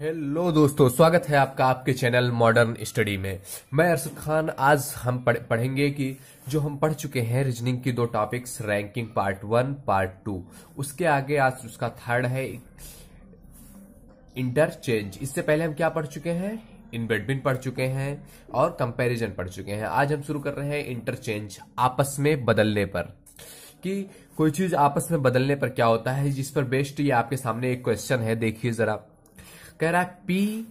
Hello दोस्तों स्वागत है आपका आपके चैनल मॉडर्न स्टडी में। मैं अरशद खान आज हम पढ़, पढ़ेंगे कि जो हम पढ़ चुके हैं रीजनिंग की दो topics ranking part one part two उसके आगे आज उसका थर्ड है इंटरचेंज इससे पहले हम क्या पढ़ चुके हैं? इन बेडबिन पढ़ चुके हैं और कंपैरिजन पढ़ चुके हैं। आज हम शुरू कर रहे हैं इंटरचेंज आपस में बदलने पर। कि कोई चीज़ आपस में बदलने पर क्या होता है जिस पर बेस्ट ये आपके सामने एक क्वेश्चन है देखिए जरा। कह रहा है, पी,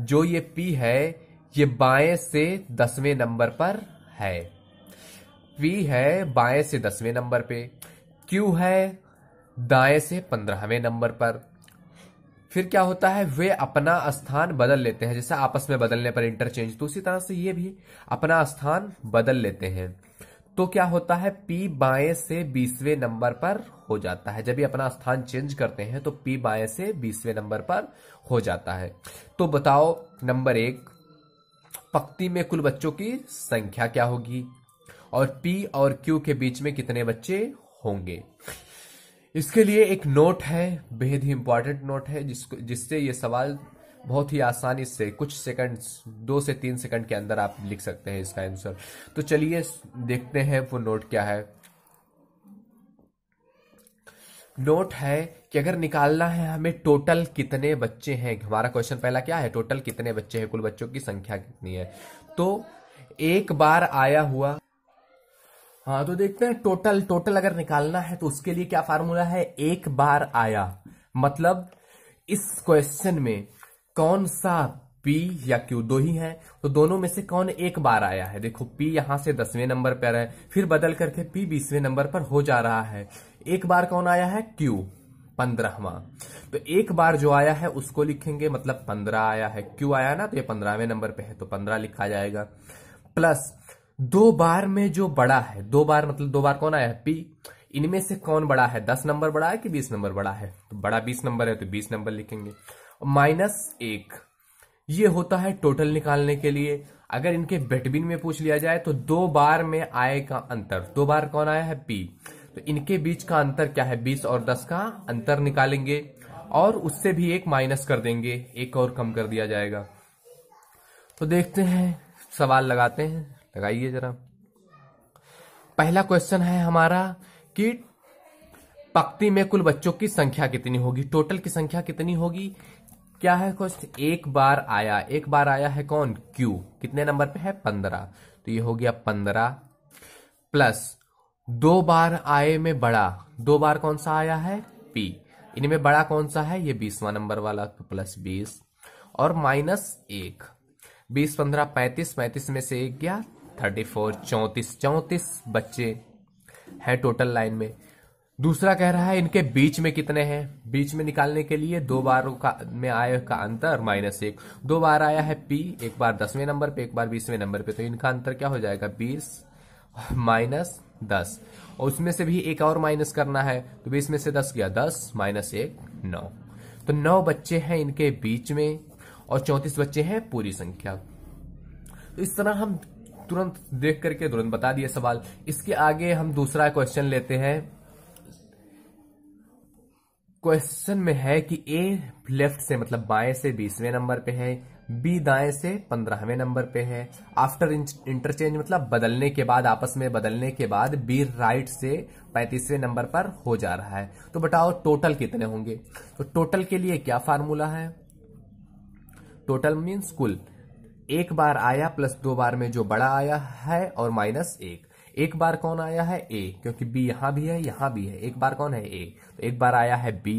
जो ये पी है, ये बाएँ से दसवें नंबर पर है। पी है बाएँ से दसवें नंबर पे, क्यू है दाएँ से पंद्रहवें नंबर पर। फिर क्या होता है, वे अपना स्थान बदल लेते हैं, जैसे आपस में बदलने पर इंटरचेंज तो उसी तरह से ये भी अपना स्थान बदल लेते हैं। तो क्या होता है? पी बाएँ से बीसवें नंबर पर हो जाता है। जब ये अपना स्थान चेंज करते हैं तो पी बाएँ से बीसवें नंबर पर हो जाता है। तो बताओ, नंबर एक, पक्ति में कुल बच्चों की संख्या क्या होगी? और पी और क्यू के बीच में कितने बच्चे होंगे? इसके लिए एक नोट है, बेहद ही इंपॉर्टेंट नोट है, जिसको, जिससे ये सवाल बहुत ही आसानी से, कुछ सेकंड्स दो से तीन सेकंड के अंदर आप लिख सकते हैं इसका आंसर तो चलिए, देखते हैं वो नोट क्या है. नोट है कि अगर निकालना है हमें टोटल कितने बच्चे हैं? हमारा क्वेश्चन पहला क्या है? टोटल कितने बच्चे हैं? कुल बच्चों की संख्या कितनी है? तो एक बार आया हुआ हाँ तो देखते हैं टोटल टोटल अगर निकालना है तो उसके लिए क्या फार्मूला है? एक बार आया. मतलब इस क्वेश्चन में कौन सा P या Q दो ही है? तो दोनों में से कौन एक बार आया है? देखो P यहाँ से दसवें नंबर पर है, फिर बदल करके P बीसवें नंबर पर हो जा रहा है। एक बार कौन आया है? Q पंद्रहवा। तो एक बार जो आया है, उसको लिखेंगे मतलब पंद्रह आया है। क्यू आया ना तो ये पंद्रहवें नंबर पे है तो पंद्रह लिखा जाएगा। प्लस, दो बार में जो बड़ा है, दो बार मतलब दो बार कौन आया है? पी। इनमें से कौन बड़ा है? दस नंबर बड़ा है कि बीस नंबर बड़ा है? तो बड़ा बीस नंबर है तो बीस नंबर लिखेंगे। माइनस एक। ये होता है टोटल निकालने के लिए। अगर इनके बेटबिन में पूछ लिया जाए तो दो बार में आए का अंतर। दो बार कौन आया है? पी तो इनके बीच का अंतर क्या है? बीस और दस का अंतर निकालेंगे और उससे भी एक माइनस कर देंगे। एक और कम कर दिया जाएगा। तो देखते हैं। सवाल लगाते हैं। लगाइए जरा। पहला क्वेश्चन है हमारा कि पक्ति में कुल बच्चों की संख्या कितनी होगी? टोटल की संख्या कितनी होगी? क्या है क्वेश्चन एक बार आया। एक बार आया है कौन? क्यू कितने नंबर पे है? पंद्रह। तो ये हो गया पंद्रह प्लस दो बार आए में बड़ा। दो बार कौन सा आया है? पी इनमें बड़ा कौन सा है? ये बीसवा नंबर वाला तो प्लस बीस और माइनस एक। बीस, पंद्रह, पैंतीस पैंतीस में से एक गया। थर्टी फोर चौतीस चौतीस बच्चे हैं टोटल लाइन में। दूसरा कह रहा है, इनके बीच में कितने हैं? बीच में निकालने के लिए दो बार का, में आय का अंतर माइनस एक। दो बार आया है पी एक बार दसवें नंबर पे, एक बार बीसवें नंबर पे। तो इनका अंतर क्या हो जाएगा? बीस माइनस दस। और उसमें से भी एक और माइनस करना है तो बीस में से दस गया। दस माइनस एक, नौ। तो नौ बच्चे हैं इनके बीच में, और चौंतीस बच्चे हैं पूरी संख्या। तो इस तरह हम तुरंत देख करके तुरंत बता दिए सवाल। इसके आगे हम दूसरा क्वेश्चन लेते हैं। क्वेश्चन में है कि ए लेफ़्ट से मतलब बाएँ से बीसवें नंबर पे है बी दाएँ से पंद्रहवें नंबर पे है। आफ्टर इंटरचेंज मतलब बदलने के बाद, आपस में बदलने के बाद बी राइट से पैंतीसवें नंबर पर हो जा रहा है। तो बताओ टोटल कितने होंगे? तो टोटल के लिए क्या फार्मूला है? टोटल मीन्स कुल। एक बार आया प्लस दो बार में जो बड़ा आया है और माइनस एक। एक बार कौन आया है? ए क्योंकि बी यहाँ भी है, यहाँ भी है। एक बार कौन है? ए तो एक बार आया है बी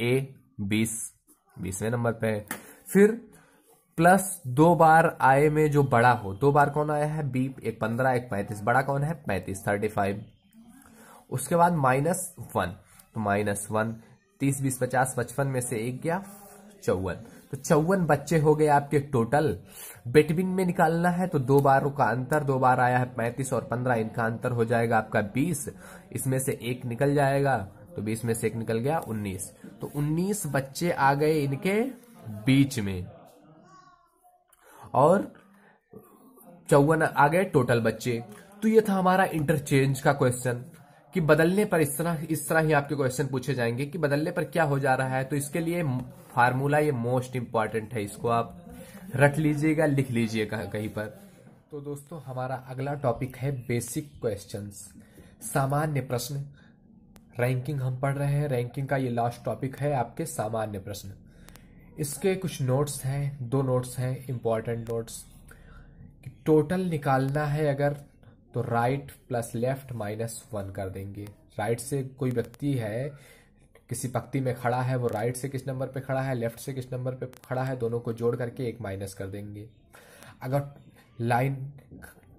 ए बीस, बीसवें नंबर पे। फिर प्लस दो बार आए में जो बड़ा हो, दो बार कौन आया है? बी एक पंद्रह, एक पैंतीस। बड़ा कौन है? पैंतीस थर्टी फाइव उसके बाद माइनस वन तो माइनस वन तीस, बीस, पचास, पचपन में से एक गया, चौवन। तो चौवन बच्चे हो गए आपके टोटल। बेटबिन में निकालना है तो दो बारों का अंतर, दो बार आया है पैंतीस और पंद्रह, इनका अंतर हो जाएगा आपका बीस। इसमें से एक निकल जाएगा तो बीस में से एक निकल गया उन्नीस। तो उन्नीस बच्चे आ गए इनके बीच में। और चौवन आ गए टोटल बच्चे। तो ये था हमारा इंटरचेंज का क्वेश्चन। कि बदलने पर इस तरह इस तरह ही आपके क्वेश्चन पूछे जाएँगे कि बदलने पर क्या हो जा रहा है तो इसके लिए फार्मूला ये मोस्ट इंपॉर्टेंट है, इसको आप रट लीजिएगा, लिख लीजिएगा कहीं पर। तो दोस्तों, हमारा अगला टॉपिक है बेसिक क्वेश्चंस सामान्य प्रश्न। रैंकिंग हम पढ़ रहे हैं रैंकिंग का ये लास्ट टॉपिक है आपके सामान्य प्रश्न। इसके कुछ नोट्स हैं, दो नोट्स हैं इंपॉर्टेंट नोट्स टोटल निकालना है अगर तो right plus left minus one कर देंगे। राइट से कोई व्यक्ति है, किसी पक्ति में खड़ा है, वो राइट से किस नंबर पे खड़ा है लेफ़्ट से किस नंबर पे खड़ा है, दोनों को जोड़ करके एक माइनस कर देंगे। अगर लाइन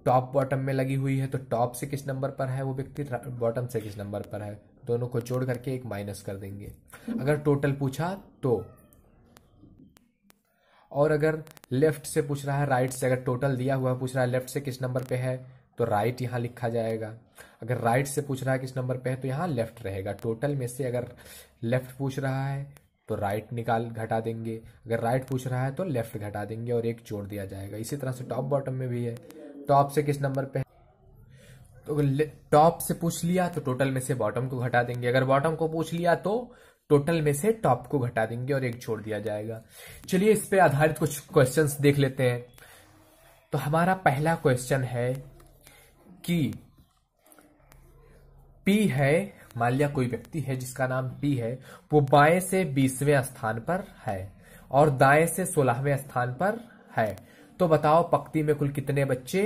टॉप बॉटम में लगी हुई है तो टॉप से किस नंबर पर है, वो व्यक्ति बॉटम से किस नंबर पर है, दोनों को जोड़ करके एक माइनस कर देंगे। अगर टोटल पूछा तो। और अगर लेफ़्ट से पूछ रहा है राइट से अगर टोटल दिया हुआ पूछ रहा है लेफ़्ट से किस नंबर पे है तो राइट यहाँ लिखा जाएगा। अगर राइट से पूछ रहा है किस नंबर पे है तो यहाँ लेफ़्ट रहेगा। टोटल में से अगर लेफ़्ट पूछ रहा है तो राइट निकाल घटा देंगे। अगर राइट पूछ रहा है तो लेफ़्ट घटा देंगे और एक जोड़ दिया जाएगा। इसी तरह से टॉप बॉटम में भी है। टॉप से किस नंबर पे तो टॉप से पूछ लिया तो टोटल में से बॉटम को घटा देंगे। अगर बॉटम को पूछ लिया तो टोटल में से टॉप को घटा देंगे और एक छोड़ दिया जाएगा। चलिए इस पे आधारित कुछ क्वेश्चंस देख लेते हैं। तो हमारा पहला क्वेश्चन है कि पी है मान लिया कोई व्यक्ति है जिसका नाम पी है, वो बाएँ से बीसवें स्थान पर है और दाएँ से सोलहवें स्थान पर है। तो बताओ, पक्ति में कुल कितने बच्चे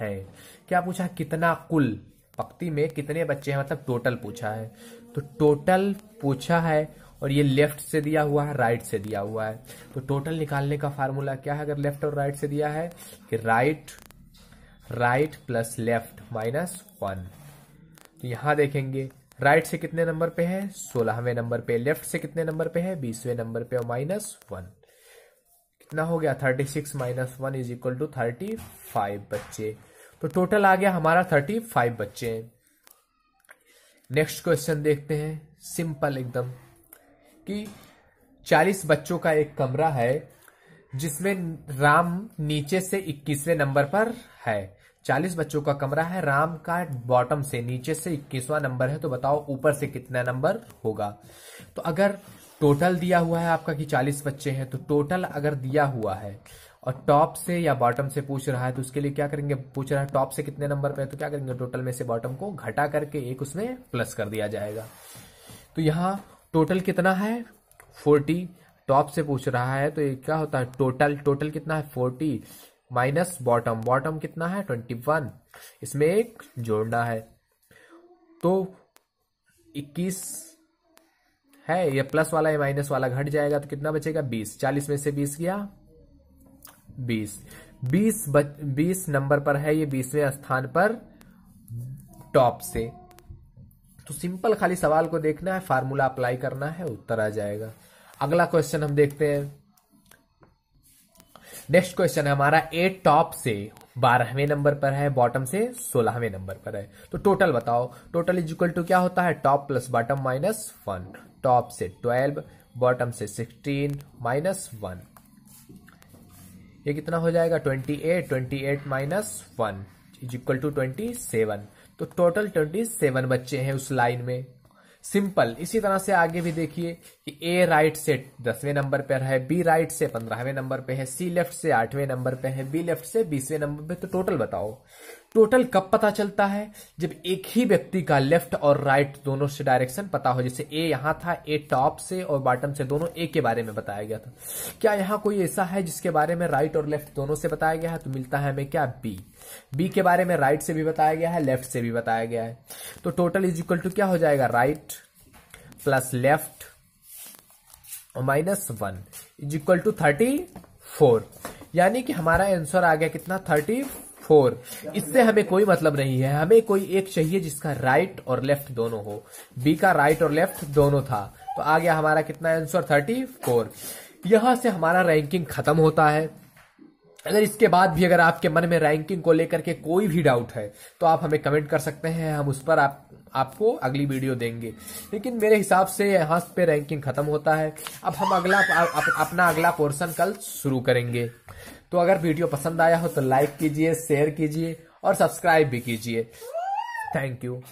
हैं? क्या पूछा कितना कुल? पक्ति में कितने बच्चे हैं? मतलब टोटल पूछा है। तो टोटल पूछा है और ये लेफ़्ट से दिया हुआ है राइट से दिया हुआ है। तो टोटल निकालने का फार्मूला क्या है? अगर लेफ़्ट और राइट से दिया है कि right right plus left minus one तो यहाँ देखेंगे राइट से कितने नंबर पे है? सोलहवें नंबर पे लेफ़्ट से कितने नंबर पे है? बीसवें नंबर पे और माइनस वन कितना हो गया? Thirty six minus one is equal to thirty five बच्चे। तो टोटल आ गया हमारा थर्टी फाइव बच्चे। नेक्स्ट क्वेश्चन देखते हैं। सिंपल एकदम। कि चालीस बच्चों का एक कमरा है, जिसमें राम नीचे से इक्कीसवें नंबर पर है। चालीस बच्चों का कमरा है, राम का बॉटम से, नीचे से इक्कीसवां नंबर है तो बताओ ऊपर से कितना नंबर होगा। तो अगर टोटल दिया हुआ है आपका कि चालीस बच्चे हैं तो टोटल अगर दिया हुआ है और टॉप से या बॉटम से पूछ रहा है तो उसके लिए क्या करेंगे? पूछ रहा है टॉप से कितने नंबर पे है तो क्या करेंगे? टोटल में से बॉटम को घटा करके एक उसमें प्लस कर दिया जाएगा। तो यहाँ टोटल कितना है? फोर्टी टॉप से पूछ रहा है तो ये क्या होता है? टोटल टोटल कितना है? फोर्टी माइनस बॉटम बॉटम कितना है? Twenty one. इसमें एक जोड़ना है। तो इक्कीस है, ये प्लस वाला या माइनस वाला घट जाएगा तो कितना बचेगा? बीस। चालीस में से बीस गया बीस। बीस बीस नंबर पर है ये बीसवें स्थान पर टॉप से। तो सिंपल खाली सवाल को देखना है, फार्मूला अप्लाई करना है, उत्तर आ जाएगा। अगला क्वेश्चन हम देखते हैं। नेक्स्ट क्वेश्चन है, हमारा ए टॉप से बारहवें नंबर पर है बॉटम से सोलहवें नंबर पर है। तो टोटल बताओ टोटल इज़ इक्वल टू क्या होता है? Top plus bottom minus one top से ट्वेल्व बॉटम से सिक्सटीन माइनस वन ये कितना हो जाएगा? Twenty eight twenty eight minus one is equal to twenty seven तो टोटल ट्वेंटी सेवन बच्चे हैं उस लाइन में। सिंपल। इसी तरह से आगे भी देखिए कि ए राइट से दसवें नंबर पर है बी राइट से पंद्रहवें नंबर पे है सी लेफ़्ट से आठवें नंबर पे है बी लेफ़्ट से बीसवें नंबर पे। तो टोटल बताओ। टोटल कब पता चलता है? जब एक ही व्यक्ति का लेफ़्ट और राइट दोनों से डायरेक्शन पता हो, जैसे ए यहाँ था ए टॉप से और बॉटम से दोनों ए के बारे में बताया गया था। क्या यहाँ कोई ऐसा है जिसके बारे में राइट और लेफ़्ट दोनों से बताया गया है? तो मिलता है हमें क्या? बी बी के बारे में राइट से भी बताया गया है, लेफ़्ट से भी बताया गया है। तो टोटल इज़ इक्वल टू क्या हो जाएगा? राइट प्लस लेफ़्ट और minus one is equal to thirty four. यानी कि हमारा आंसर आ गया कितना? थर्टी फोर इससे हमें कोई मतलब नहीं है। हमें कोई एक चाहिए जिसका राइट और लेफ़्ट दोनों हो। बी का राइट और लेफ़्ट दोनों था। तो आ गया हमारा कितना आंसर थर्टी फोर यहाँ से हमारा रैंकिंग खत्म होता है। अगर इसके बाद भी अगर आपके मन में रैंकिंग को लेकर के कोई भी डाउट है तो आप हमें कमेंट कर सकते हैं। हम उस पर आप आपको अगली वीडियो देंगे। लेकिन मेरे हिसाब से यहाँ पे रैंकिंग खत्म होता है। अब हम अगला अप, अपना अगला पोर्शन कल शुरू करेंगे। तो अगर वीडियो पसंद आया हो तो लाइक कीजिए, शेयर कीजिए और सब्सक्राइब भी कीजिए। Thank you